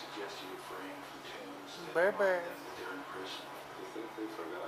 suggest you refrain from tunes that Burr, remind them that they're in prison. You think they forgot?